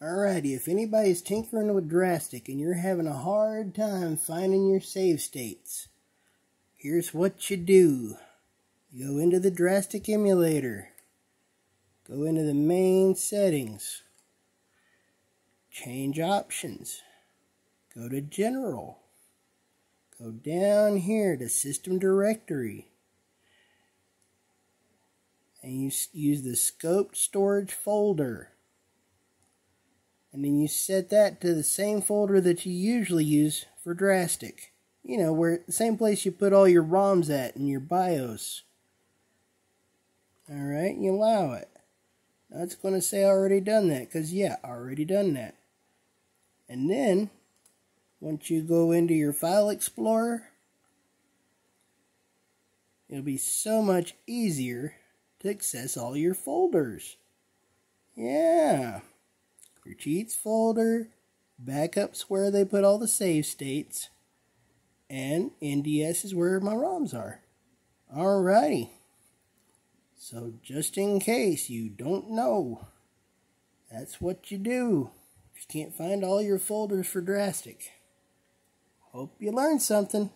Alrighty, if anybody's tinkering with Drastic and you're having a hard time finding your save states, here's what you do. You go into the Drastic emulator. Go into the main settings. Change options. Go to general. Go down here to system directory. And you use the scoped storage folder and then you set that to the same folder that you usually use for Drastic. You know, where the same place you put all your ROMs at in your BIOS. Alright, you allow it. It's going to say already done that, because yeah, already done that. And then, once you go into your File Explorer, it'll be so much easier to access all your folders. Yeah cheats folder, backups where they put all the save states, and NDS is where my ROMs are. Alrighty. So just in case you don't know, that's what you do if you can't find all your folders for Drastic. Hope you learned something.